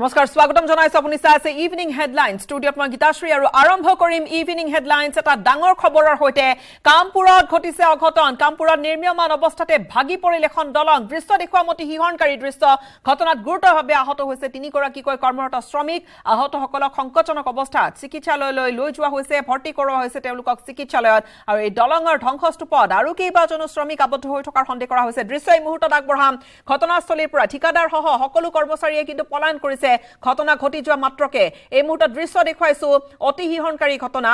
নমস্কাৰ স্বাগতম জনাইছো আপুনি চাই আছে ইভিনিং হেডলাইন ষ্টুডিঅ'ত মই গীতাশ্ৰী আৰু আৰম্ভ কৰিম ইভিনিং হেডলাইনছ এটা ডাঙৰ খবৰৰ সৈতে। কামপুৰত ঘটিছে অঘটন। কামপুৰত নিৰ্মীয়মান অৱস্থাতে ভাগি পৰিল এখন দলং। দৃশ্য দেখুওৱা মতে শিহৰণকাৰী দৃশ্য। ঘটনাত গুৰুতৰভাৱে আহত হৈছে তিনিগৰাকীকৈ কৰ্মৰত শ্ৰমিক। আহতসকলক সংকটজনক অৱস্থাত চিকিৎসালয়লৈ লৈ যোৱা হৈছে ভৰ্তি কৰোৱা হৈছে তেওঁলোকক চিকিৎসালয়ত। আৰু এই দলঙৰ ধ্বংসস্তূপত আৰু কেইবাজনো শ্ৰমিক আবদ্ধ হৈ থকাৰ সন্দেহ কৰা হৈছে। দৃশ্য এই মুহূৰ্তত আগবঢ়াম। ঘটনাস্থলীৰ পৰা ঠিকাদাৰসহ সকলো কৰ্মচাৰীয়ে কিন্তু পলায়ন কৰিছে। ঘটনা ঘটি যোৱা মাত্ৰকে এই মুহূৰ্তত দৃশ্য দেখুৱাইছো। অতি শিহৰণকাৰী ঘটনা।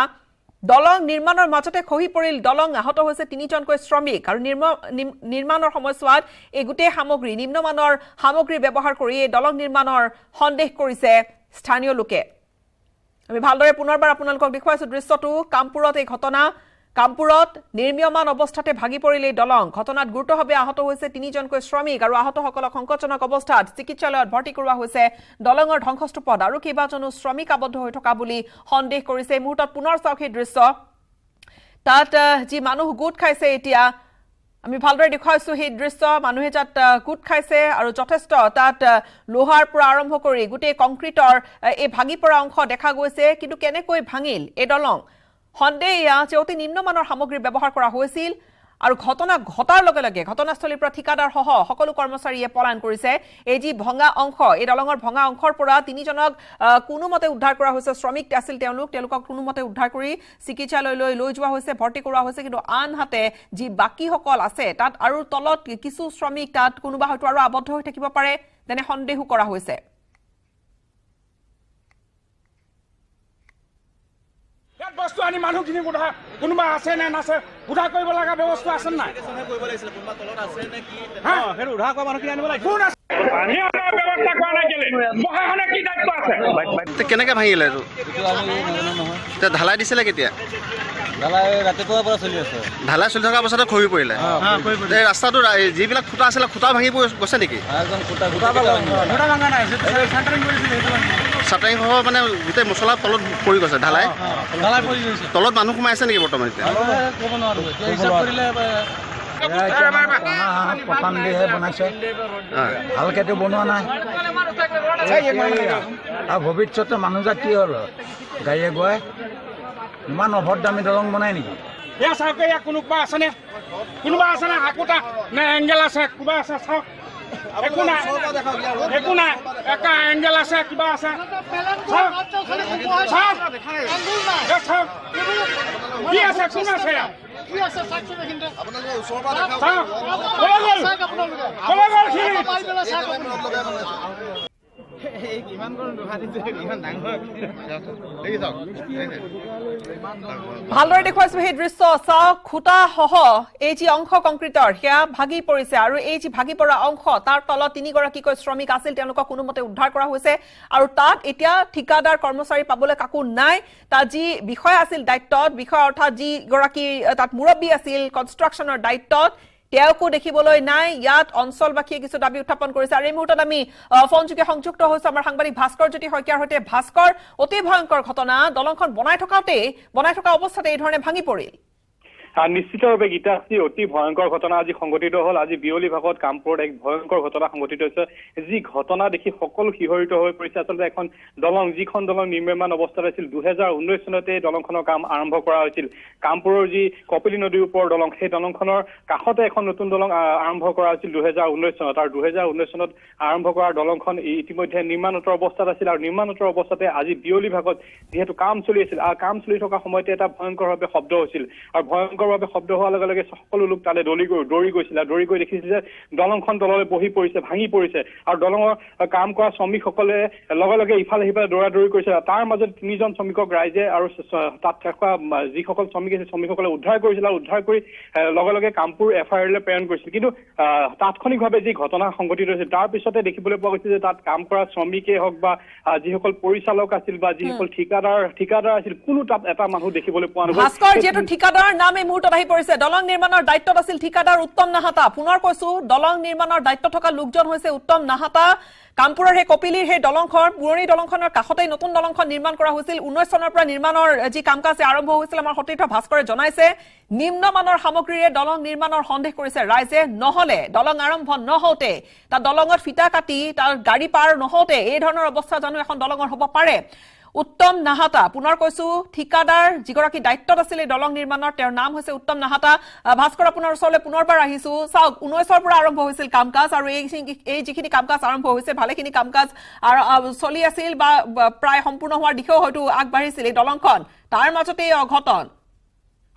দলং নিৰ্মাণৰ মাজতে খহি পৰিল দলং। আহত হৈছে তিনিজনকৈ শ্ৰমিক আৰু নিৰ্মাণৰ সময়ছোৱাত এই গোটেই সামগ্ৰী নিম্নমানৰ সামগ্ৰী ব্যৱহাৰ কৰি এই দলং নিৰ্মাণৰ সন্দেহ কৰিছে স্থানীয় লোকে। আমি ভালদৰে পুনৰবাৰ আপোনালোকক দেখুৱাইছো দৃশ্যটো। কামপুৰত এই ঘটনা। কামপুৰত নিৰ্মীয়মান অৱস্থাতে ভাগি পৰিল এই দলং। ঘটনাত গুৰুতৰভাৱে আহত হৈছে তিনিজনকৈ শ্ৰমিক আৰু আহতসকলক সংকটজনক অৱস্থাত চিকিৎসালয়ত ভৰ্তি কৰোৱা হৈছে। দলঙৰ ধ্বংসস্তূপত আৰু কেইবাজনো শ্ৰমিক আবদ্ধ হৈ থকা বুলি সন্দেহ কৰিছে। এই মুহূৰ্তত পুনৰ চাওক সেই দৃশ্য। তাত যি মানুহ গোট খাইছে এতিয়া আমি ভালদৰে দেখুৱাইছো সেই দৃশ্য। মানুহে তাত গোট খাইছে আৰু যথেষ্ট তাত লোহাৰ পৰা আৰম্ভ কৰি গোটেই কংক্ৰিটৰ এই ভাগি পৰা অংশ দেখা গৈছে। কিন্তু কেনেকৈ ভাঙিল এই দলং? সন্দেহ এয়া যে অতি নিম্নমানৰ সামগ্ৰী ব্যৱহাৰ কৰা হৈছিল আৰু ঘটনা ঘটাৰ লগে লগে ঘটনাস্থলীৰ পৰা ঠিকাদাৰসহ সকলো কৰ্মচাৰীয়ে পলায়ন কৰিছে। এই যি ভঙা অংশ এই দলঙৰ ভঙা অংশৰ পৰা তিনিজনক কোনোমতে উদ্ধাৰ কৰা হৈছে। শ্ৰমিক আছিল তেওঁলোক তেওঁলোকক কোনোমতে উদ্ধাৰ কৰি চিকিৎসালয়লৈ লৈ যোৱা হৈছে ভৰ্তি কৰোৱা হৈছে। কিন্তু আনহাতে যি বাকীসকল আছে তাত আৰু তলত কিছু শ্ৰমিক তাত কোনোবা হয়তো আৰু আবদ্ধ হৈ থাকিব পাৰে তেনে সন্দেহো কৰা হৈছে। বস্তু আনি মানুহখিনি সোধা কোনোবা আছে নে নাছে সোধা কৰিব লগা ব্যৱস্থা আছে নাই? কেনেকে ভাঙিলে এইটো? ঢালাই দিছিলে কেতিয়া? ঢালাই চলি থকা অৱস্থাতে খহি পৰিলে? এই ৰাস্তাটো যিবিলাক খুটা আছিলে খুটা ভাঙি গৈছে নেকি? চাটাৰিং সহ মানে গোটেই মছলা তলত পৰি গৈছে ঢালাই। তলত মানুহ সোমাই আছে নেকি বৰ্তমান এতিয়া? বনাইছে। ভালকেতো বনোৱা নাই। আৰু ভৱিষ্যতে মানুহজাত কি হ'ল। গাড়ীয়ে গৈ ইমান অভদ্ৰামী দলং বনাই নেকি? এয়া চাওক এয়া কোনোবা আছেনে? কোনোবা আছেনে? হাকোটা নে এংগেল আছে? কিবা আছে চাওক। একো নাই একো নাই একা এংগেল আছে কিবা আছে চাওক চাওক চাওক কি আছে কোন আছে ভালদৰে দেখুৱাইছো সেই দৃশ্য। চাওক খুটা সহ এই যি অংশ কংক্ৰিটৰ সেয়া ভাগি পৰিছে আৰু এই যি ভাগি পৰা অংশ তাৰ তলত তিনিগৰাকীকৈ শ্ৰমিক আছিল তেওঁলোকক কোনোমতে উদ্ধাৰ কৰা হৈছে। আৰু তাত এতিয়া ঠিকাদাৰ কৰ্মচাৰী পাবলৈ কাকো নাই। তাত যি বিষয়া আছিল দায়িত্বত বিষয়া অৰ্থাৎ যিগৰাকী তাত মুৰব্বী আছিল কনষ্ট্ৰাকশ্যনৰ দায়িত্বত তেওঁকো দেখিবলৈ নাই। ইয়াত অঞ্চলবাসীয়ে কিছু দাবী উত্থাপন কৰিছে। আৰু এই মুহূৰ্তত আমি ফোনযোগে সংযুক্ত হৈছো আমাৰ সাংবাদিক ভাস্কৰ জ্যোতি শইকীয়াৰ সৈতে। ভাস্কৰ অতি ভয়ংকৰ ঘটনা। দলংখন বনাই থকাতেই বনাই থকা অৱস্থাতে এইধৰণে ভাঙি পৰিল। নিশ্চিতভাৱে গীতাশ্ৰী অতি ভয়ংকৰ ঘটনা আজি সংঘটিত হ'ল। আজি বিয়লি ভাগত কামপুৰত এক ভয়ংকৰ ঘটনা সংঘটিত হৈছে। যি ঘটনা দেখি সকলো শিহৰিত হৈ পৰিছে। আচলতে এখন দলং যিখন দলং নিৰ্মাণ অৱস্থাত আছিল দুহেজাৰ ঊনৈশ চনতে দলংখনৰ কাম আৰম্ভ কৰা হৈছিল। কামপুৰৰ যি কপিলী নদীৰ ওপৰৰ দলং সেই দলংখনৰ কাষতে এখন নতুন দলং আৰম্ভ কৰা হৈছিল দুহেজাৰ ঊনৈশ চনত। আৰু দুহেজাৰ ঊনৈশ চনত আৰম্ভ কৰা দলংখন ইতিমধ্যে নিৰ্মাণোত্তৰ অৱস্থাত আছিল। আৰু নিৰ্মাণোত্তৰ অৱস্থাতে আজি বিয়লি ভাগত যিহেতু কাম চলি আছিল কাম চলি থকা সময়তে এটা ভয়ংকৰভাৱে শব্দ হৈছিল। আৰু ভয়ংকৰ ভয়ংকৰভাৱে শব্দ হোৱাৰ লগে লগে সকলো লোক তালৈ দলি গৈ দৌৰি গৈছিল। আৰু দৌৰি গৈ দেখিছিল যে দলংখন তললৈ বহি পৰিছে ভাঙি পৰিছে। আৰু দলঙৰ কাম কৰা শ্ৰমিকসকলে লগে লগে ইফালে সিফালে দৌৰা দৌৰি কৰিছিল তাৰ মাজত তিনিজন শ্ৰমিকক ৰাইজে আৰু তাত থকা যিসকল শ্ৰমিক আছিল শ্ৰমিকসকলে উদ্ধাৰ কৰিছিল। আৰু উদ্ধাৰ কৰি লগে লগে কামপুৰ এফ আই আৰলৈ প্ৰেৰণ কৰিছিল। কিন্তু তাৎক্ষণিকভাৱে যি ঘটনা সংঘটিত হৈছিল তাৰ পিছতে দেখিবলৈ পোৱা গৈছে যে তাত কাম কৰা শ্ৰমিকেই হওক বা যিসকল পৰিচালক আছিল বা যিসকল ঠিকাদাৰ ঠিকাদাৰ আছিল কোনো তাত এটা মানুহ দেখিবলৈ পোৱা নগ'ল। ঠিকাদাৰ নাম এই মুহূৰ্তত আহি পৰিছে। দলং নিৰ্মাণৰ দায়িত্বত আছিল ঠিকাদাৰ উত্তম নাহাতা। পুনৰ কৈছো দলং নিৰ্মাণৰ দায়িত্ব থকা লোকজন হৈছে উত্তম নাহাতা। কামপুৰৰ সেই কপিলিৰ সেই দলংখন পুৰণি দলংখনৰ কাষতেই নতুন দলংখন নিৰ্মাণ কৰা হৈছিল। ঊনৈছ চনৰ পৰা নিৰ্মাণৰ যি কাম কাজ আৰম্ভ হৈছিল আমাৰ সতীৰ্থ ভাস্কৰে জনাইছে। নিম্নমানৰ সামগ্ৰীৰে দলং নিৰ্মাণৰ সন্দেহ কৰিছে ৰাইজে। নহলে দলং আৰম্ভ নহওঁতে তাত দলঙত ফিটা কাটি তাৰ গাড়ী পাৰ নহওঁতে এই ধৰণৰ অৱস্থা জানো এখন দলঙৰ হ'ব পাৰে। উত্তম নাহাতা। পুনৰ কৈছো ঠিকাদাৰ যিগৰাকী দায়িত্বত আছিল দলং নিৰ্মাণৰ তেওঁৰ নাম হৈছে উত্তম নাহাতা। ভাস্কৰ আপোনাৰ ওচৰলৈ পুনৰবাৰ আহিছো। চাওক ঊনৈছৰ পৰা আৰম্ভ হৈছিল কাম কাজ আৰু এই যিখিনি কাম কাজ আৰম্ভ হৈছে ভালেখিনি কাম কাজ চলি আছিল বা প্ৰায় সম্পূৰ্ণ হোৱাৰ দিশেও হয়তো আগবাঢ়িছিল এই দলংখন। তাৰ মাজতে এই অঘটন।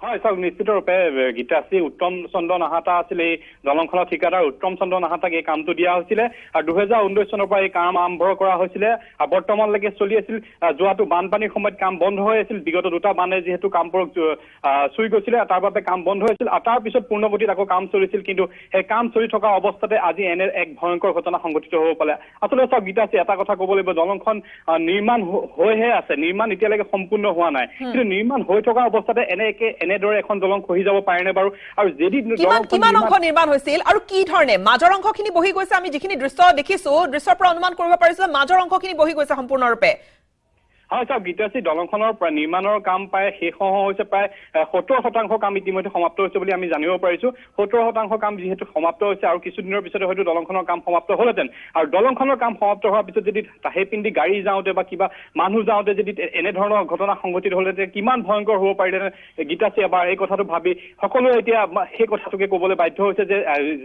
হয় চাওক নিশ্চিতৰূপে গীতাশ্ৰী উত্তম চন্দ্ৰ নাহাতা আছিল এই দলংখনৰ ঠিকাদাৰ উত্তম চন্দ্ৰ নাহাতাক এই কামটো দিয়া হৈছিলে। আৰু দুহেজাৰ ঊনৈশ চনৰ পৰা এই কাম আৰম্ভ কৰা হৈছিলে। আৰু বৰ্তমানলৈকে চলি আছিল যোৱাটো বানপানীৰ সময়ত কাম বন্ধ হৈ আছিল। বিগত দুটা বানে যিহেতু কামবোৰক চুই গৈছিলে তাৰ বাবে কাম বন্ধ হৈছিল আৰু তাৰ পিছত পূৰ্ণগতিত আকৌ কাম চলিছিল কিন্তু সেই কাম চলি থকা অৱস্থাতে আজি এনে এক ভয়ংকৰ ঘটনা সংঘটিত হ'ব পালে আচলতে চাওক গীতাশ্ৰী এটা কথা ক'ব লাগিব দলংখন নিৰ্মাণ হৈ- হৈহে আছে। নিৰ্মাণ এতিয়ালৈকে সম্পূৰ্ণ হোৱা নাই। কিন্তু নিৰ্মাণ হৈ থকা অৱস্থাতে এনেকে এনেদৰে এখন দলং খহি যাব পাৰেনে বাৰু? আৰু যদি কিমান অংশ নিৰ্মাণ হৈছিল? আৰু কি ধৰণে? মাজৰ অংশখিনি বহি গৈছে আমি যিখিনি দৃশ্য দেখিছো দৃশ্যৰ পৰা অনুমান কৰিব পাৰিছো মাজৰ অংশখিনি বহি গৈছে সম্পূৰ্ণৰূপে। হয় চাওক গীতাশ্ৰী দলংখনৰ নিৰ্মাণৰ কাম প্ৰায় শেষ হৈছে প্ৰায় সত্তৰ শতাংশ কাম ইতিমধ্যে সমাপ্ত হৈছে বুলি আমি জানিব পাৰিছো। সত্তৰ শতাংশ কাম যিহেতু সমাপ্ত হৈছে আৰু কিছুদিনৰ পিছতে হয়তো দলংখনৰ কাম সমাপ্ত হ'লহেঁতেন। আৰু দলংখনৰ কাম সমাপ্ত হোৱাৰ পিছত যদি পিন্ধি গাড়ী যাওঁতে বা কিবা মানুহ যাওঁতে যদি এনেধৰণৰ ঘটনা সংঘটিত হ'লহেঁতেন কিমান ভয়ংকৰ হ'ব পাৰিলেহেঁতেন। গীতাশ্ৰী এবাৰ এই কথাটো ভাবি সকলোৱে এতিয়া সেই কথাটোকে ক'বলৈ বাধ্য হৈছে যে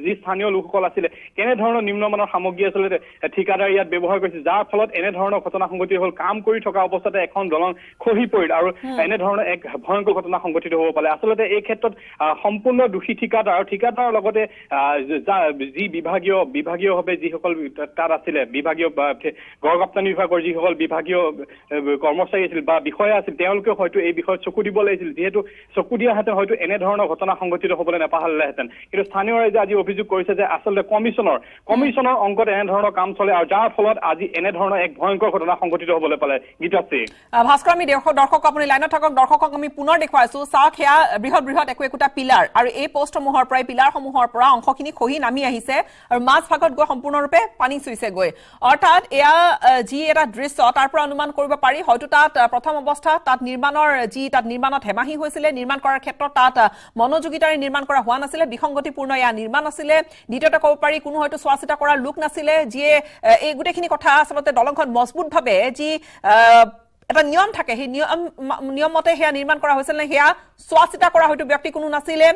যি স্থানীয় লোকসকল আছিলে কেনেধৰণৰ নিম্নমানৰ সামগ্ৰী আচলতে ঠিকাদাৰ ইয়াত ব্যৱহাৰ কৰিছে যাৰ ফলত এনেধৰণৰ ঘটনা সংঘটিত হ'ল কাম কৰি থকা অৱস্থাতে এখন দলং খহি পৰিল আৰু এনেধৰণৰ এক ভয়ংকৰ ঘটনা সংঘটিত হ'ব পাৰে। আচলতে এই ক্ষেত্ৰত সম্পূৰ্ণ দোষী ঠিকাদাৰ আৰু ঠিকাদাৰৰ লগতে যা- বিভাগীয় বিভাগীয়ভাৱে যিসকল তাত আছিলে বিভাগীয় গড় ৰপ্তানি বিভাগৰ যিসকল বিভাগীয় কৰ্মচাৰী আছিল বা বিষয়া আছিল তেওঁলোকেও হয়তো এই বিষয়ত চকু দিব লাগিছিল। যিহেতু চকু দিয়াহেঁতেন হয়তো এনেধৰণৰ ঘটনা সংঘটিত হ'বলৈ নাপাহৰিলেহেঁতেন। কিন্তু স্থানীয় ৰাইজে আজি অভিযোগ কৰিছে যে আচলতে কমিশ্যনৰ কমিশ্যনৰ অংকত এনেধৰণৰ কাম চলে আৰু যাৰ ফলত আজি এনেধৰণৰ এক ভয়ংকৰ ঘটনা সংঘটিত হ'বলৈ পালে। গীতাশ্ৰী আহ, ভাস্কৰ আমি দৰ্শক দৰ্শক আপুনি লাইনত থাকক দৰ্শকক আমি পুনৰ দেখুৱাইছো। চাওক সেয়া বৃহৎ বৃহৎ একো একোটা পিলাৰ আৰু এই পষ্টসমূহৰ পৰা এই পিলাৰসমূহৰ পৰা অংশখিনি খহি নামি আহিছে আৰু মাজ ভাগত গৈ সম্পূৰ্ণৰূপে পানী চুইছে গৈ অৰ্থাৎ এয়া যি এটা দৃশ্য তাৰ পৰা অনুমান কৰিব পাৰি। হয়তো তাত প্ৰথম অৱস্থাত তাত নিৰ্মাণৰ যি তাত নিৰ্মাণত হেমাহি হৈছিলে নিৰ্মাণ কৰাৰ ক্ষেত্ৰত তাত মনোযোগিতাৰে নিৰ্মাণ কৰা হোৱা নাছিলে বিসংগতিপূৰ্ণ এয়া নিৰ্মাণ আছিলে। দ্বিতীয়তে ক'ব পাৰি কোনো হয়তো চোৱা চিতা কৰাৰ লোক নাছিলে যিয়ে এই গোটেইখিনি কথা আচলতে দলংখন মজবুতভাৱে যি এটা নিয়ম থাকে। সেই নিয়ম মা- নিয়ম মতে সেয়া নিৰ্মাণ কৰা হৈছিল নে সেয়া চোৱা চিতা কৰা হয়তো ব্যক্তি কোনো নাছিলে।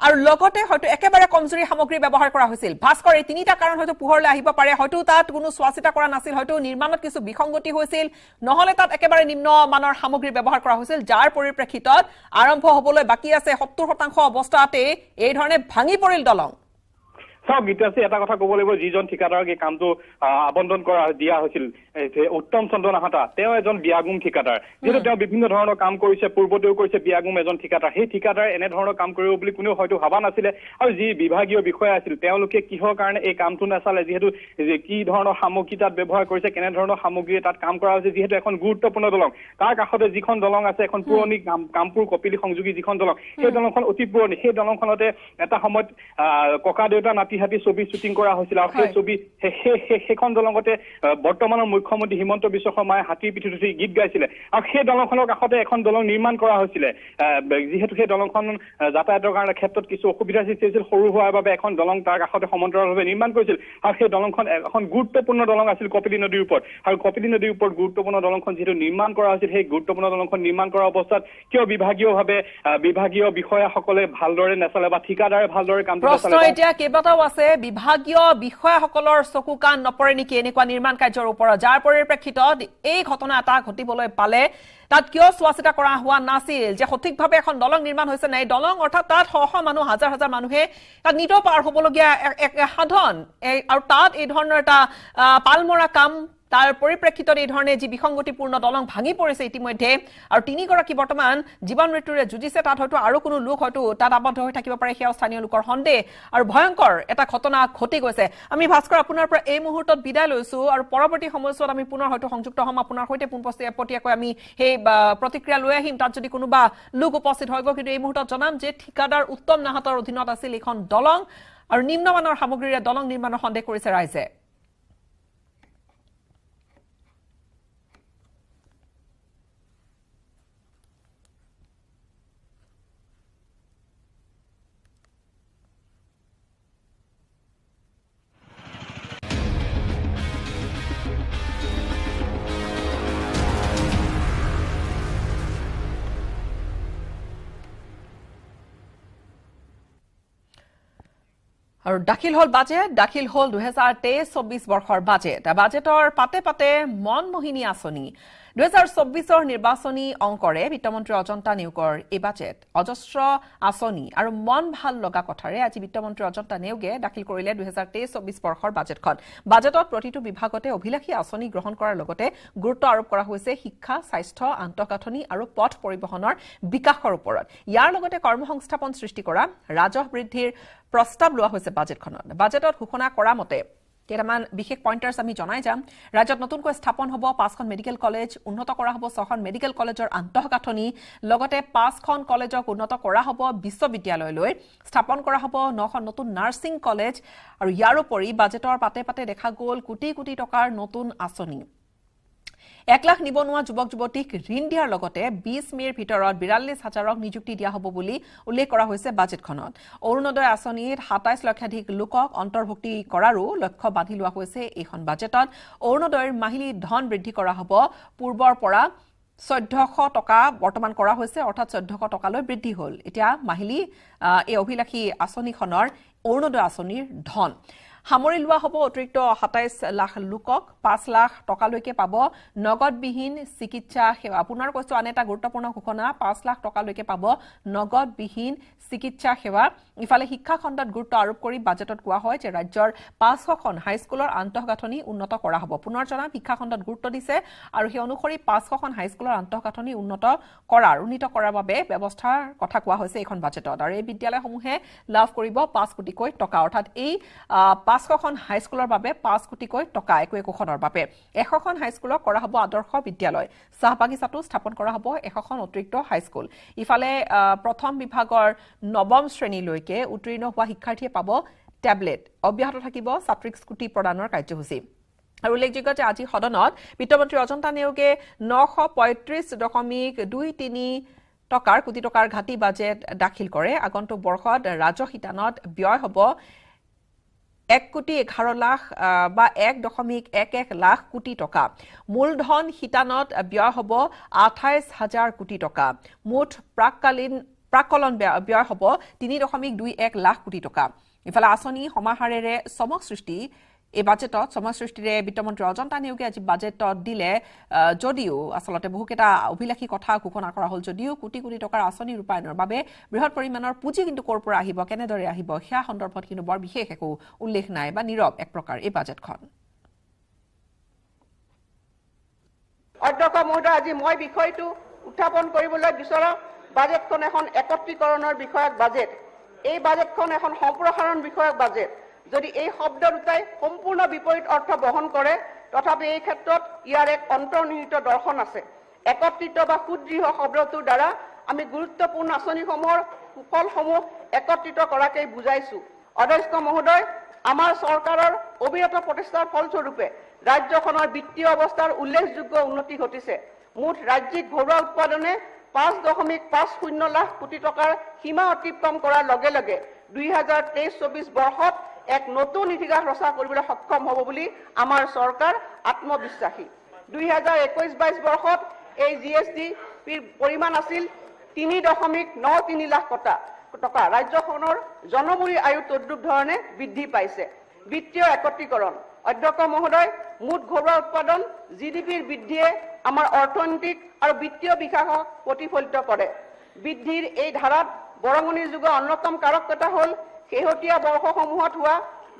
আৰু লগতে হয়তো একেবাৰে কমজুৰি সামগ্ৰী ব্যৱহাৰ কৰা হৈছিল। ভাস্কৰ এই তিনিটা কাৰণ হয়তো পোহৰলৈ আহিব পাৰে। হয়তো তাত কোনো চোৱা চিতা কৰা নাছিল হয়তো নিৰ্মাণত কিছু বিসংগতি হৈছিল। নহলে তাত একেবাৰে নিম্ন মানৰ সামগ্ৰী ব্যৱহাৰ কৰা হৈছিল যাৰ পৰিপ্ৰেক্ষিতত আৰম্ভ হবলৈ বাকী আছে সত্তৰ শতাংশ অৱস্থাতেই এই ধৰণে ভাঙি পৰিল দলং। চাওক গীতাশ্ৰী এটা কথা ক'ব লাগিব যিজন ঠিকাদাৰক এই কামটো আবণ্টন কৰা দিয়া হৈছিল উত্তম চন্দ্ৰ নাহাতা তেওঁ এজন বিয়াগুম ঠিকাদাৰ। যিহেতু তেওঁ বিভিন্ন ধৰণৰ কাম কৰিছে পূৰ্বতেও কৰিছে বিয়াগুম এজন ঠিকাদাৰ। সেই ঠিকাদাৰে এনেধৰণৰ কাম কৰিব বুলি কোনেও হয়তো ভবা নাছিলে। আৰু যি বিভাগীয় বিষয়া আছিল তেওঁলোকে কিহৰ কাৰণে এই কামটো নাচালে যিহেতু কি ধৰণৰ সামগ্ৰী তাত ব্যৱহাৰ কৰিছে কেনেধৰণৰ সামগ্ৰীৰে তাত কাম কৰা হৈছে যিহেতু এখন গুৰুত্বপূৰ্ণ দলং। তাৰ কাষতে যিখন দলং আছে এখন পুৰণি কাম- কামপুৰ কপিলি সংযোগী যিখন দলং সেই দলংখন অতি পুৰণি। সেই দলংখনতে এটা সময়ত ককা দেউতা নাতি হাতী ছবি শ্বুটিং কৰা হৈছিল আৰু সেই। ছবি সেই- সেই- সেই- সেইখন দলঙতে বৰ্তমানৰ মুখ্যমন্ত্ৰী হিমন্ত বিশ্ব শৰ্মাই হাতীৰ পিঠিত উঠি গীত গাইছিলে। আৰু সেই দলংখনৰ কাষতে এখন দলং নিৰ্মাণ কৰা হৈছিলে। যিহেতু সেই দলংখন যাতায়াতৰ কাৰণে ক্ষেত্ৰত কিছু অসুবিধাৰ সৃষ্টি হৈছিল সৰু হোৱাৰ বাবে এখন দলং তাৰ কাষতে সমান্তৰালভাৱে নিৰ্মাণ কৰিছিল। আৰু সেই দলংখন এখন গুৰুত্বপূৰ্ণ দলং আছিল কপিলী নদীৰ ওপৰত। আৰু কপিলী নদীৰ ওপৰত গুৰুত্বপূৰ্ণ দলংখন যিহেতু নিৰ্মাণ কৰা হৈছিল সেই গুৰুত্বপূৰ্ণ দলংখন নিৰ্মাণ কৰা অৱস্থাত কিয় বিভাগীয়ভাৱে বিভাগীয় বিষয়াসকলে ভালদৰে নেচালে বা ঠিকাদাৰে ভালদৰে কামটো নেচালে এতিয়া কেইবাটাও আছে বিভাগীয় বিষয়াসকলৰ চকু কাণ নপৰে নেকি এনেকুৱা নিৰ্মাণ কাৰ্যৰ ওপৰত? যাৰ পৰিপ্ৰেক্ষিতত এই ঘটনা এটা ঘটিবলৈ পালে তাত কিয় চোৱা চিতা কৰা হোৱা নাছিল? যে সঠিকভাৱে এখন দলং নিৰ্মাণ হৈছে নাই? দলং অৰ্থাৎ তাত শ শ মানুহ হাজাৰ হাজাৰ মানুহে তাত নিতৌ পাৰ হ'বলগীয়া সাধন। আৰু তাত এই ধৰণৰ এটা পাল মৰা কাম তাৰ পৰিপ্ৰেক্ষিতত এই ধৰণে যি বিসংগতিপূৰ্ণ দলং ভাঙি পৰিছে ইতিমধ্যে আৰু তিনিগৰাকী বৰ্তমান জীৱন মৃত্যুৰে যুঁজিছে তাত হয়তো আৰু কোনো লোক হয়তো তাত আবদ্ধ হৈ থাকিব পাৰে সেয়াও স্থানীয় লোকৰ সন্দেহ। আৰু ভয়ংকৰ এটা ঘটনা ঘটি গৈছে। আমি ভাস্কৰ আপোনাৰ পৰা এই মুহূৰ্তত বিদায় লৈছো আৰু পৰৱৰ্তী সময়ছোৱাত আমি পুনৰ হয়তো সংযুক্ত হ'ম আপোনাৰ সৈতে পোনপটীয়াকৈ আমি সেই প্ৰতিক্ৰিয়া লৈ আহিম। তাত যদি কোনোবা লোক উপস্থিত হৈ গ'ল কিন্তু এই মুহূৰ্তত জনাম যে ঠিকাদাৰ উত্তম নাহাতৰ অধীনত আছিল এইখন দলং আৰু নিম্নমানৰ সামগ্ৰীৰে দলং নিৰ্মাণৰ সন্দেহ কৰিছে ৰাইজে। আৰু দাখিল হ'ল বাজেট দাখিল হ'ল দুহেজাৰ তেইছ চৌব্বিছ বৰ্ষৰ বাজেট। বাজেটৰ পাতে পাতে মনমোহিনী আঁচনি। দুহেজাৰ চৌব্বিছৰ নিৰ্বাচনী অংকৰে বিত্তমন্ত্ৰী অজন্তা নেওগৰ এই বাজেট। অজস্ৰ আঁচনি আৰু মন ভাল লগা কথাৰে আজি বিত্তমন্ত্ৰী অজন্তা নেওগে দাখিল কৰিলে দুহেজাৰ তেইছ চৌব্বিছ বৰ্ষৰ বাজেটখন। বাজেটত প্ৰতিটো বিভাগতে অভিলাষী আঁচনি গ্ৰহণ কৰাৰ লগতে গুৰুত্ব আৰোপ কৰা হৈছে শিক্ষা স্বাস্থ্য আন্তঃগাঁথনি আৰু পথ পৰিবহণৰ বিকাশৰ ওপৰত। ইয়াৰ লগতে কৰ্মসংস্থাপন সৃষ্টি কৰা ৰাজহ বৃদ্ধিৰ প্ৰস্তাৱ লোৱা হৈছে বাজেটখনত। বাজেটত ঘোষণা কৰা মতে কেইটামান বিশেষ পইণ্টাৰ্ছ আমি জনাই যাম। ৰাজ্যত নতুনকৈ স্থাপন হ'ব পাঁচখন মেডিকেল কলেজ উন্নত কৰা হ'ব ছখন মেডিকেল কলেজৰ আন্তঃগাঁথনি লগতে পাঁচখন কলেজক উন্নত কৰা হ'ব বিশ্ববিদ্যালয়লৈ স্থাপন কৰা হ'ব নখন নতুন নাৰ্ছিং কলেজ আৰু ইয়াৰোপৰি বাজেটৰ পাতে পাতে দেখা গ'ল কোটি কোটি টকাৰ নতুন আঁচনি। এক লাখ নিবনুৱা যুৱক যুৱতীক ঋণ দিয়াৰ লগতে বিছ মেৰ ভিতৰত বিৰাল্লিছ হাজাৰক নিযুক্তি দিয়া হ'ব বুলি উল্লেখ কৰা হৈছে বাজেটখনত। অৰুণোদয় আঁচনিত সাতাইছ লক্ষাধিক লোকক অন্তৰ্ভুক্তি কৰাৰো লক্ষ্য বান্ধি লোৱা হৈছে এইখন বাজেটত। অৰুণোদয়ৰ মাহিলী ধন বৃদ্ধি কৰা হ'ব। পূৰ্বৰ পৰা চৈধ্যশ টকা বৰ্তমান কৰা হৈছে অৰ্থাৎ চৈধ্যশ টকালৈ বৃদ্ধি হ'ল। এতিয়া মাহিলী এই অভিলাষী আঁচনিখনৰ অৰুণোদয় আঁচনিৰ ধন। সামৰি লোৱা হ'ব অতিৰিক্ত সাতাইছ লাখ লোকক পাঁচ লাখ টকালৈকে পাব নগদবিহীন চিকিৎসা সেৱা। পুনৰ কৈছো আন এটা গুৰুত্বপূৰ্ণ ঘোষণা পাঁচ লাখ টকালৈকে পাব নগদবিহীন চিকিৎসা সেৱা। ইফালে শিক্ষা খণ্ডত গুৰুত্ব আৰোপ কৰি বাজেটত কোৱা হয় যে ৰাজ্যৰ পাঁচশখন হাইস্কুলৰ আন্তঃগাঁথনি উন্নত কৰা হ'ব। পুনৰ জনাম শিক্ষা খণ্ডত গুৰুত্ব দিছে আৰু সেই অনুসৰি পাঁচশখন হাইস্কুলৰ আন্তঃগাঁথনি উন্নত কৰাৰ উন্নীত কৰাৰ বাবে ব্যৱস্থাৰ কথা কোৱা হৈছে এইখন বাজেটত। আৰু এই বিদ্যালয়সমূহে লাভ কৰিব পাঁচ কোটিকৈ টকা। অৰ্থাৎ এই পাঁচশখন হাইস্কুলৰ বাবে পাঁচ কোটিকৈ টকা একো একোখনৰ বাবে। এশখন হাইস্কুলক কৰা হ'ব আদৰ্শ বিদ্যালয়। চাহ বাগিচাটো স্থাপন কৰা হ'ব এশখন অতিৰিক্ত হাইস্কুল। ইফালে প্ৰথম বিভাগৰ নৱম শ্ৰেণীলৈকে উত্তীৰ্ণ হোৱা শিক্ষাৰ্থীয়ে পাব টেবলেট। অব্যাহত থাকিব ছাত্ৰীক স্কুটি প্ৰদানৰ কাৰ্যসূচী। আৰু উল্লেখযোগ্য যে আজি সদনত বিত্তমন্ত্ৰী অজন্তা নেওগে নশ পঁয়ত্ৰিছ দশমিক দুই তিনি টকাৰ কোটি টকাৰ ঘাটি বাজেট দাখিল কৰে। আগন্তুক বৰ্ষত ৰাজহ শিতানত ব্যয় হ'ব এক কোটি এঘাৰ লাখ বা এক দশমিক এক এক লাখ কোটি টকা। মূলধন শিতানত ব্যয় হ'ব আঠাইছ হাজাৰ কোটি টকা। মুঠ প্ৰাককালীন ব্যয় ব্যয় হ'ব তিনি দশমিক দুই এক লাখ কোটি টকা। ইফালে আঁচনি সমাহাৰেৰে চমক সৃষ্টি এই বাজেটত চমক সৃষ্টিৰে বিত্তমন্ত্ৰী অজন্তা নেওগে আজি বাজেটত দিলে যদিও আচলতে বহুকেইটা অভিলাষী কথা ঘোষণা কৰা হ'ল যদিও কোটি কোটি টকাৰ আঁচনি ৰূপায়ণৰ বাবে বৃহৎ পৰিমাণৰ পুঁজি কিন্তু ক'ৰ পৰা আহিব কেনেদৰে আহিব সেয়া সন্দৰ্ভত কিন্তু বৰ বিশেষ একো উল্লেখ নাই বা নীৰৱ এক প্ৰকাৰ এই বাজেটখন অধ্যক্ষ মহোদয় আজি মই বিষয়টো উত্থাপন কৰিবলৈ বিচৰা। বাজেটখন এখন একত্ৰীকৰণৰ বিষয়ক বাজেট এই বাজেটখন এখন সম্প্ৰসাৰণ বিষয়ক বাজেট যদি এই শব্দ দুটাই সম্পূৰ্ণ বিপৰীত অৰ্থ বহন কৰে তথাপি এই ক্ষেত্ৰত ইয়াৰ এক অন্তৰ্নিহিত দৰ্শন আছে। একত্ৰিত বা সুদৃঢ় শব্দটোৰ দ্বাৰা আমি গুৰুত্বপূৰ্ণ আঁচনিসমূহৰ সুফলসমূহ একত্ৰিত কৰাকেই বুজাইছো। অধ্যক্ষ মহোদয় আমাৰ চৰকাৰৰ অবিৰত প্ৰচেষ্টাৰ ফলস্বৰূপে ৰাজ্যখনৰ বিত্তীয় অৱস্থাৰ উল্লেখযোগ্য উন্নতি ঘটিছে। মুঠ ৰাজ্যিক ঘৰুৱা উৎপাদনে পাঁচ দশমিক পাঁচ শূন্য লাখ কোটি টকাৰ সীমা অতিক্ৰম কৰাৰ লগে লগে দুই হাজাৰ তেইছ চৌবিছ বৰ্ষত এক নতুন ইতিহাস ৰচনা কৰিবলৈ সক্ষম হ'ব বুলি আমাৰ চৰকাৰ আত্মবিশ্বাসী। দুই হাজাৰ একৈছ বাইছ বৰ্ষত এই জি এছ পিৰ পৰিমাণ আছিল তিনি দশমিক ন তিনি লাখ টকা। টকা। ৰাজ্যখনৰ জনমূৰি আয়ু তদ্ৰুপ ধৰণে বৃদ্ধি পাইছে। বিত্তীয় একত্ৰীকৰণ। অধ্যক্ষ মহোদয় মুঠ ঘৰুৱা উৎপাদন জি ডি পিৰ বৃদ্ধিয়ে আমাৰ অৰ্থনৈতিক আৰু বিত্তীয় বিকাশক প্ৰতিফলিত কৰে। বৃদ্ধিৰ এই ধাৰাত বৰঙণি যোগোৱা অন্যতম কাৰকতা হ'ল শেহতীয়া বৰ্ষসমূহত হোৱা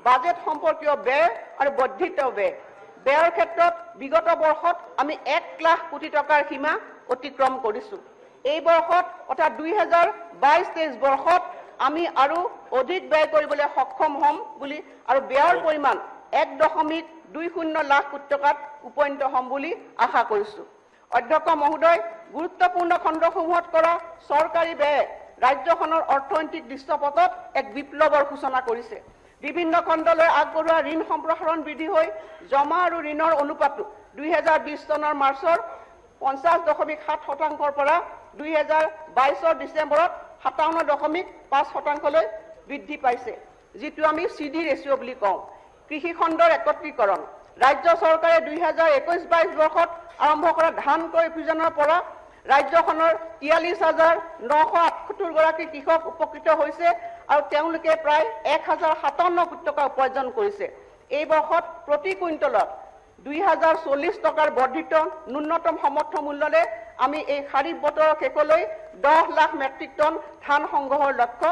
বাজেট সম্পৰ্কীয় ব্যয় আৰু বৰ্ধিত ব্যয়। ব্যয়ৰ ক্ষেত্ৰত বিগত বৰ্ষত আমি এক লাখ কোটি টকাৰ সীমা অতিক্ৰম কৰিছো। এই বৰ্ষত অৰ্থাৎ দুই হাজাৰ বাইছ তেইছ বৰ্ষত আমি আৰু অধিক ব্যয় কৰিবলৈ সক্ষম হ'ম বুলি আৰু ব্যয়ৰ পৰিমাণ এক দশমিক দুই শূন্য লাখ কোটি টকাত উপনীত হ'ম বুলি আশা কৰিছো। অধ্যক্ষ মহোদয় গুৰুত্বপূৰ্ণ খণ্ডসমূহত কৰা চৰকাৰী ব্যয়ে ৰাজ্যখনৰ অৰ্থনৈতিক দৃশ্যপটত এক বিপ্লৱৰ সূচনা কৰিছে। বিভিন্ন খণ্ডলৈ আগবঢ়োৱা ঋণ সম্প্ৰসাৰণ বৃদ্ধি হৈ জমা আৰু ঋণৰ অনুপাতটো দুই হেজাৰ বিছ চনৰ মাৰ্চৰ পঞ্চাছ দশমিক সাত শতাংশৰ পৰা দুই হেজাৰ বাইছৰ ডিচেম্বৰত সাতাৱন্ন দশমিক পাঁচ শতাংশলৈ বৃদ্ধি পাইছে যিটো আমি চি ডি ৰেচিঅ' বুলি কওঁ। কৃষি খণ্ডৰ একত্ৰীকৰণ। ৰাজ্য চৰকাৰে দুই হাজাৰ একৈছ বাইছ বৰ্ষত আৰম্ভ কৰা ধান ক্ৰয় অভিযানৰ পৰা ৰাজ্যখনৰ তিয়াল্লিছ হাজাৰ নশ আঠসত্তৰগৰাকী কৃষক উপকৃত হৈছে আৰু তেওঁলোকে প্ৰায় এক হাজাৰ সাতাৱন্ন কোটি টকা উপাৰ্জন কৰিছে। এই বৰ্ষত প্ৰতি কুইণ্টলত দুই হাজাৰ চল্লিছ টকাৰ বৰ্ধিত ন্যূনতম সমৰ্থ মূল্যৰে আমি এই খাৰিফ বতৰৰ শেষলৈ দহ লাখ মেট্ৰিক টন ধান সংগ্ৰহৰ লক্ষ্য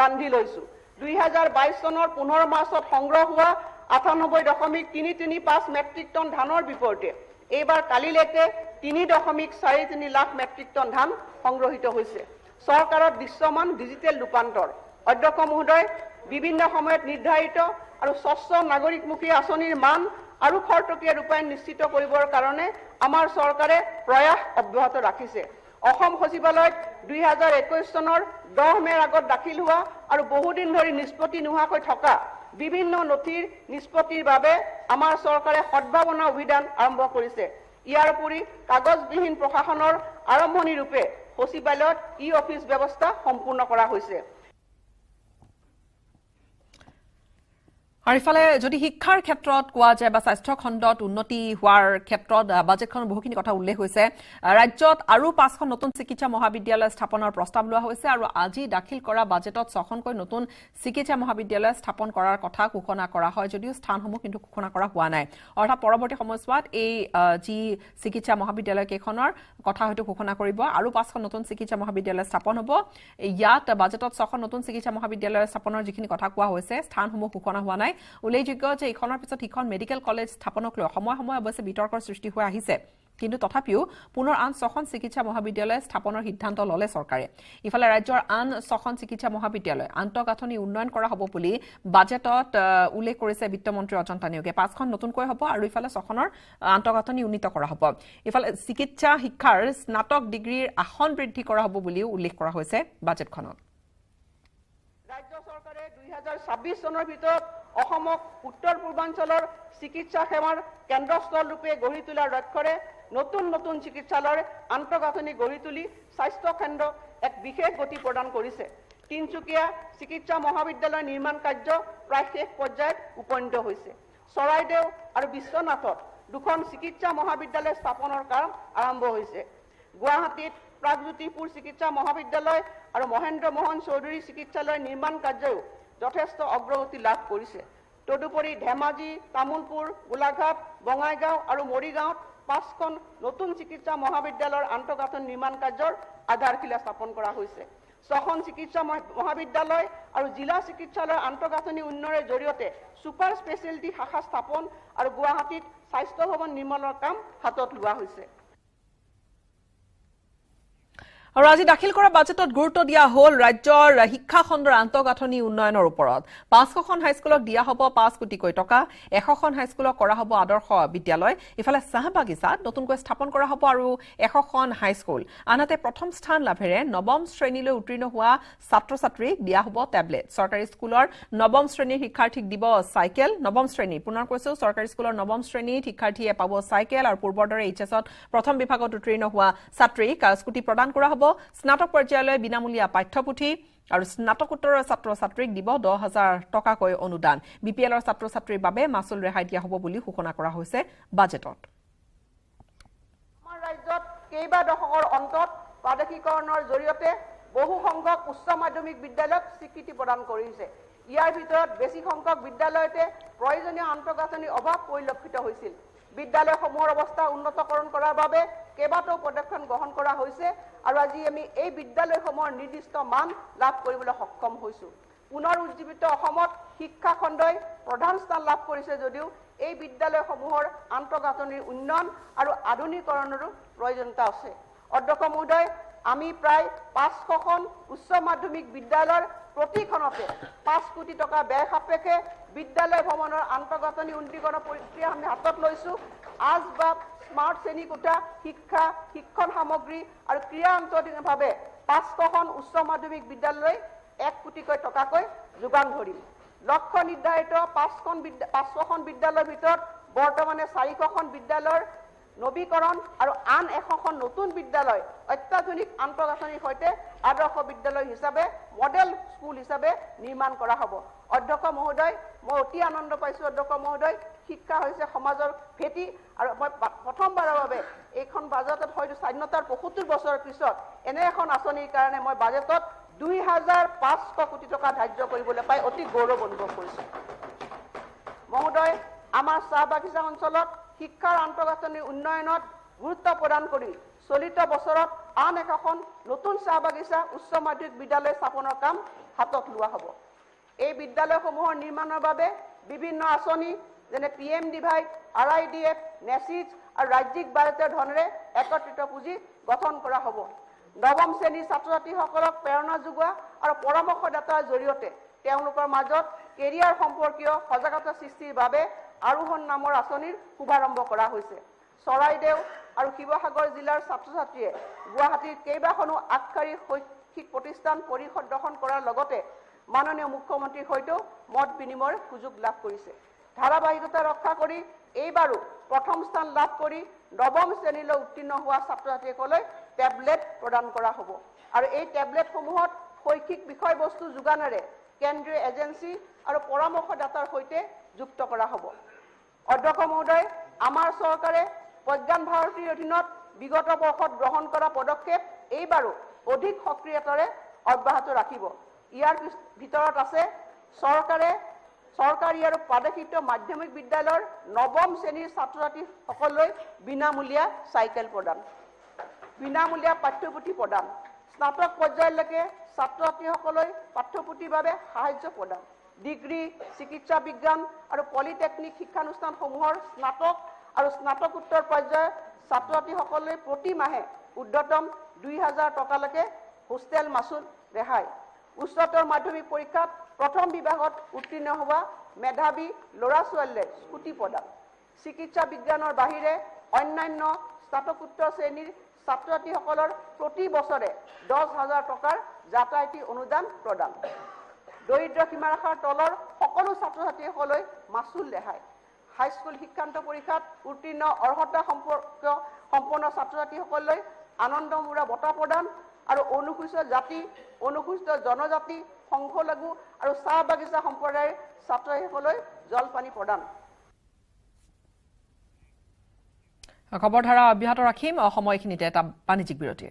বান্ধি লৈছো। দুই হাজাৰ বাইছ চনৰ পোন্ধৰ মাৰ্চত সংগ্ৰহ হোৱা আঠানব্বৈ দশমিক তিনি তিনি পাঁচ মেট্ৰিক টন ধানৰ বিপৰীতে এইবাৰ কালিলৈকে তিনি দশমিক চাৰি তিনি লাখ মেট্ৰিক টন ধান সংগ্ৰহিত হৈছে। চৰকাৰৰ দৃশ্যমান ডিজিটেল ৰূপান্তৰ। অধ্যক্ষ মহোদয় বিভিন্ন সময়ত নিৰ্ধাৰিত আৰু স্বচ্ছ নাগৰিকমুখী আঁচনিৰ মান আৰু খৰতকীয়া ৰূপায়ণ নিশ্চিত কৰিবৰ কাৰণে আমাৰ চৰকাৰে প্ৰয়াস অব্যাহত ৰাখিছে। অসম সচিবালয়ত দুই হাজাৰ একৈছ চনৰ দহ মেৰ আগত দাখিল হোৱা আৰু বহুদিন ধৰি নিষ্পত্তি নোহোৱাকৈ থকা বিভিন্ন নথিৰ নিষ্পত্তিৰ বাবে আমাৰ চৰকাৰে সদ্ভাৱনা অভিযান আৰম্ভ কৰিছে। ইয়াৰ উপৰি কাগজবিহীন প্ৰশাসনৰ আৰম্ভণি ৰূপে সচিবালয়ত ই অফিচ ব্যৱস্থা সম্পূৰ্ণ কৰা হৈছে। আৰু ইফালে যদি শিক্ষাৰ ক্ষেত্ৰত কোৱা যায় বা স্বাস্থ্য খণ্ডত উন্নতি হোৱাৰ ক্ষেত্ৰত আহ, বাজেটখনত বহুখিনি কথা উল্লেখ হৈছে। ৰাজ্যত আৰু পাঁচখন নতুন চিকিৎসা মহাবিদ্যালয় স্থাপনৰ প্ৰস্তাৱ লোৱা হৈছে আৰু আজি দাখিল কৰা বাজেটত ছখনকৈ নতুন চিকিৎসা মহাবিদ্যালয় স্থাপন কৰাৰ কথা ঘোষণা কৰা হয় যদিও স্থানসমূহ কিন্তু ঘোষণা কৰা হোৱা নাই। অৰ্থাৎ পৰৱৰ্তী সময়ছোৱাত এই যি চিকিৎসা মহাবিদ্যালয় কেইখনৰ কথা হয়তো ঘোষণা কৰিব আৰু পাঁচখন নতুন চিকিৎসা মহাবিদ্যালয় স্থাপন হ'ব। ইয়াত বাজেটত ছখন নতুন চিকিৎসা মহাবিদ্যালয় স্থাপনৰ যিখিনি কথা কোৱা হৈছে স্থানসমূহ ঘোষণা হোৱা নাই। উল্লেখযোগ্য যে ইখনৰ পিছত সিখন মেডিকেল কলেজ স্থাপনক লৈ সময়ে সময়ে অৱশ্যে বিতৰ্কৰ সৃষ্টি হৈ আহিছে। কিন্তু তথাপিও পুনৰ আন ছখন চিকিৎসা মহাবিদ্যালয় স্থাপনৰ সিদ্ধান্ত ললে চৰকাৰে। ইফালে ৰাজ্যৰ আন ছখন চিকিৎসা মহাবিদ্যালয় আন্তঃগাঁথনি উন্নয়ন কৰা হ'ব বুলি বাজেটত উল্লেখ কৰিছে বিত্তমন্ত্ৰী অজন্তা নিয়োগে। পাঁচখন নতুনকৈ হ'ব আৰু ইফালে ছখনৰ আন্তঃগাঁথনি উন্নীত কৰা হ'ব। ইফালে চিকিৎসা শিক্ষাৰ স্নাতক ডিগ্ৰীৰ আসন বৃদ্ধি কৰা হ'ব বুলিও উল্লেখ কৰা হৈছে বাজেটখনত। ৰাজ্য চৰকাৰে দুই চনৰ ভিতৰত অসমক উত্তৰ পূৰ্বাঞ্চলৰ চিকিৎসা সেৱাৰ কেন্দ্ৰস্থল ৰূপে গঢ়ি তোলাৰ লক্ষ্যৰে নতুন নতুন চিকিৎসালয়ৰ আন্তঃগাঁথনি গঢ়ি তুলি স্বাস্থ্য কেন্দ্ৰক এক বিশেষ গতি প্ৰদান কৰিছে। তিনিচুকীয়া চিকিৎসা মহাবিদ্যালয় নিৰ্মাণ কাৰ্য প্ৰায় শেষ পৰ্যায়ত উপনীত হৈছে। চৰাইদেউ আৰু বিশ্বনাথত দুখন চিকিৎসা মহাবিদ্যালয় স্থাপনৰ কাম আৰম্ভ হৈছে। গুৱাহাটীত প্ৰাগজ্যোতিপুৰ চিকিৎসা মহাবিদ্যালয় আৰু মহেন্দ্ৰ মোহন চৌধুৰী চিকিৎসালয় নিৰ্মাণ কাৰ্যও যথেষ্ট অগ্ৰগতি লাভ কৰিছে। তদুপৰি ধেমাজি তামোলপুৰ গোলাঘাট বঙাইগাঁও আৰু মৰিগাঁৱত পাঁচখন নতুন চিকিৎসা মহাবিদ্যালয়ৰ আন্তঃগাঁথনি নিৰ্মাণ কাৰ্যৰ আধাৰশিলা স্থাপন কৰা হৈছে। ছখন চিকিৎসা মহ- মহাবিদ্যালয় আৰু জিলা চিকিৎসালয়ৰ আন্তঃগাঁথনি উন্নয়নৰ জৰিয়তে ছুপাৰ স্পেচিয়েলিটি শাখা স্থাপন আৰু গুৱাহাটীত স্বাস্থ্য ভৱন নিৰ্মাণৰ কাম হাতত লোৱা হৈছে। আৰু আজি দাখিল কৰা বাজেটত গুৰুত্ব দিয়া হ'ল ৰাজ্যৰ শিক্ষা খণ্ডৰ আন্তঃগাঁথনি উন্নয়নৰ ওপৰত। পাঁচশখন হাইস্কুলক দিয়া হ'ব পাঁচ কোটিকৈ টকা এশখন হাইস্কুলক কৰা হ'ব আদৰ্শ বিদ্যালয়। ইফালে চাহ বাগিচাত নতুনকৈ স্থাপন কৰা হ'ব আৰু এশখন হাইস্কুল। আনহাতে প্ৰথম স্থান লাভেৰে নৱম শ্ৰেণীলৈ উত্তীৰ্ণ হোৱা ছাত্ৰ ছাত্ৰীক দিয়া হ'ব টেবলেট। চৰকাৰী স্কুলৰ নৱম শ্ৰেণীৰ শিক্ষাৰ্থীক দিব চাইকেল। নৱম শ্ৰেণী পুনৰ কৈছো চৰকাৰী স্কুলৰ নৱম শ্ৰেণীত শিক্ষাৰ্থীয়ে পাব চাইকেল আৰু পূৰ্বৰ দৰে এইচ এছত প্ৰথম বিভাগত উত্তীৰ্ণ হোৱা ছাত্ৰীক স্কুটি প্ৰদান কৰা হ'ব। স্নাতক পৰ্যায়লৈ বিনামূলীয়া পাঠ্যপুথি আৰু স্নাতকোত্তৰৰ ছাত্ৰ ছাত্ৰীক দিব দহ হাজাৰ টকাকৈ অনুদান। বি পি এলৰ ছাত্ৰ ছাত্ৰীৰ বাবে মাচুল ৰেহাই দিয়া হ'ব বুলি ঘোষণা কৰা হৈছে বাজেটত। ৰাজ্যত কেইবা দশকৰ অন্তত প্ৰাদেশিকৰণৰ জৰিয়তে বহু সংখ্যক উচ্চ মাধ্যমিক বিদ্যালয়ক স্বীকৃতি প্ৰদান কৰিছে। ইয়াৰ ভিতৰত বেছি সংখ্যক বিদ্যালয়তে প্ৰয়োজনীয় আন্তঃগাঁথনিৰ অভাৱ পৰিলক্ষিত হৈছিল। বিদ্যালয়সমূহৰ অৱস্থা উন্নতকৰণ কৰাৰ বাবে কেইবাটাও পদক্ষেপ গ্ৰহণ কৰা হৈছে আৰু আজি আমি এই বিদ্যালয়সমূহৰ নিৰ্দিষ্ট মান লাভ কৰিবলৈ সক্ষম হৈছো। পুনৰ উজ্জীৱিত অসমত শিক্ষা খণ্ডই প্ৰধান স্থান লাভ কৰিছে যদিও এই বিদ্যালয়সমূহৰ আন্তঃগাঁথনিৰ উন্নয়ন আৰু আধুনিকৰণৰো প্ৰয়োজনীয়তা আছে। অধ্যক্ষ মহোদয় আমি প্ৰায় পাঁচশখন উচ্চ মাধ্যমিক বিদ্যালয়ৰ প্ৰতিখনতে পাঁচ কোটি টকা ব্যয় সাপেক্ষে বিদ্যালয় ভ্ৰমণৰ আন্তঃগাঁথনি উন্নীকৰণৰ প্ৰক্ৰিয়া আমি হাতত লৈছোঁ। আচবাব স্মাৰ্ট শ্ৰেণীকোঠা শিক্ষা শিক্ষণ সামগ্ৰী আৰু ক্ৰীড়া আন্তঃভাৱে পাঁচশখন উচ্চ মাধ্যমিক বিদ্যালয়লৈ এক কোটিকৈ টকাকৈ যোগান ধৰিম। লক্ষ্য নিৰ্ধাৰিত পাঁচখন বিদ্যা পাঁচশখন বিদ্যালয়ৰ ভিতৰত বৰ্তমানে চাৰিশখন বিদ্যালয়ৰ নবীকৰণ আৰু আন এশখন নতুন বিদ্যালয় অত্যাধুনিক আন্তঃগাঁথনিৰ সৈতে আদৰ্শ বিদ্যালয় হিচাপে মডেল স্কুল হিচাপে নিৰ্মাণ কৰা হ'ব। অধ্যক্ষ মহোদয় মই অতি আনন্দ পাইছোঁ অধ্যক্ষ মহোদয়। শিক্ষা হৈছে সমাজৰ ভেটি। আৰু মই প্ৰথমবাৰৰ বাবে এইখন বাজেটত হয়তো স্বাধীনতাৰ পঁয়সত্তৰ বছৰৰ পিছত এনে এখন আঁচনিৰ কাৰণে মই বাজেটত দুই হাজাৰ পাঁচশ কোটি টকা ধাৰ্য কৰিবলৈ পাই অতি গৌৰৱ অনুভৱ কৰিছোঁ। মহোদয় আমাৰ চাহ বাগিচা অঞ্চলত শিক্ষাৰ আন্তঃগাঁথনিৰ উন্নয়নত গুৰুত্ব প্ৰদান কৰি চলিত বছৰত আন এখন নতুন চাহ বাগিচা উচ্চ মাধ্যমিক বিদ্যালয় স্থাপনৰ কাম হাতত লোৱা হ'ব। এই বিদ্যালয়সমূহৰ নিৰ্মাণৰ বাবে বিভিন্ন আঁচনি যেনে পি এম ডিভাইড আৰ আই ডি এফ নেচিজ আৰু ৰাজ্যিক বাজেটৰ ধনেৰে একত্ৰিত পুঁজি গঠন কৰা হ'ব। নৱম শ্ৰেণীৰ ছাত্ৰ ছাত্ৰীসকলক প্ৰেৰণা যোগোৱা আৰু পৰামৰ্শদাতাৰ জৰিয়তে তেওঁলোকৰ মাজত কেৰিয়াৰ সম্পৰ্কীয় সজাগতা সৃষ্টিৰ বাবে আৰোহণ নামৰ আঁচনিৰ শুভাৰম্ভ কৰা হৈছে। চৰাইদেউ আৰু শিৱসাগৰ জিলাৰ ছাত্ৰ ছাত্ৰীয়ে গুৱাহাটীৰ কেইবাখনো আগশাৰীৰ শৈক্ষিক প্ৰতিষ্ঠান পৰিষদ দৰ্শন কৰাৰ লগতে মাননীয় মুখ্যমন্ত্ৰীৰ সৈতেও মত বিনিময়ৰ সুযোগ লাভ কৰিছে। ধাৰাবাহিকতা ৰক্ষা কৰি এইবাৰো প্ৰথম স্থান লাভ কৰি নৱম শ্ৰেণীলৈ উত্তীৰ্ণ হোৱা ছাত্ৰ ছাত্ৰীসকললৈ টেবলেট প্ৰদান কৰা হ'ব। আৰু এই টেবলেটসমূহত শৈক্ষিক বিষয়বস্তু যোগানেৰে কেন্দ্ৰীয় এজেঞ্চি আৰু পৰামৰ্শদাতাৰ সৈতে যুক্ত কৰা হ'ব। অধ্যক্ষ মহোদয় আমাৰ চৰকাৰে প্ৰজ্ঞান ভাৰতীৰ অধীনত বিগত বৰ্ষত গ্ৰহণ কৰা পদক্ষেপ এইবাৰো অধিক সক্ৰিয়তাৰে অব্যাহত ৰাখিব। ইয়াৰ ভিতৰত আছে চৰকাৰে চৰকাৰী আৰু প্ৰাদেশিক মাধ্যমিক বিদ্যালয়ৰ নৱম শ্ৰেণীৰ ছাত্ৰ ছাত্ৰীসকললৈ বিনামূলীয়া চাইকেল প্ৰদান। বিনামূলীয়া পাঠ্যপুথি প্ৰদান। স্নাতক পৰ্যায়লৈকে ছাত্ৰ ছাত্ৰীসকললৈ পাঠ্যপুথিৰ বাবে সাহায্য প্ৰদান। ডিগ্ৰী চিকিৎসা বিজ্ঞান আৰু পলিটেকনিক শিক্ষানুষ্ঠানসমূহৰ স্নাতক আৰু স্নাতকোত্তৰ পৰ্যায়ৰ ছাত্ৰ ছাত্ৰীসকললৈ প্ৰতি মাহে ঊৰ্ধতম দুই হাজাৰ টকালৈকে হোষ্টেল মাচুল ৰেহাই। উচ্চতৰ মাধ্যমিক পৰীক্ষাত প্ৰথম বিভাগত উত্তীৰ্ণ হোৱা মেধাৱী ল'ৰা ছোৱালীলৈ স্কুটি প্ৰদান। চিকিৎসা বিজ্ঞানৰ বাহিৰে অন্যান্য স্নাতকোত্তৰ শ্ৰেণীৰ ছাত্ৰ ছাত্ৰীসকলৰ প্ৰতি বছৰে দহ হাজাৰ টকাৰ যাতায়াতী অনুদান প্ৰদান। দৰিদ্ৰ সীমাৰেখাৰ তলৰ সকলো ছাত্ৰ ছাত্ৰীসকললৈ মাচুল ৰেহাই। হাইস্কুল শিক্ষান্ত পৰীক্ষাত উত্তীৰ্ণ অৰ্হতা সম্পৰ্ক সম্পন্ন ছাত্ৰ ছাত্ৰীসকললৈ আনন্দমূৰা বঁটা প্ৰদান আৰু অনুসূচিত জাতি অনুসূচিত জনজাতি সংখ্যালঘু আৰু চাহ বাগিচা সম্প্ৰদায়ৰ ছাত্ৰ ছাত্ৰীসকললৈ জলপানী প্ৰদান। খবৰ ধাৰা অব্যাহত ৰাখিম। সময়খিনিতে এটা বাণিজ্যিক বিৰতিৰ।